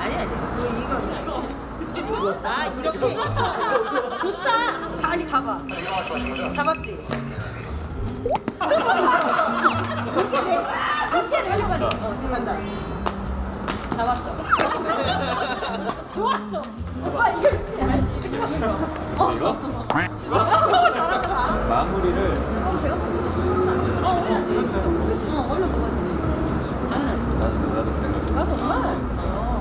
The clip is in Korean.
아니 아니 이거 이거 아 이렇게 좋다 가, 아니 가봐 잡았지 이렇게 내려간다 어 들어간다 잡았어 좋았어 오빠 이거 이렇게 이렇게 하는 거 어. 이거? 어, 잘한다 마무리를 那怎么办？哦。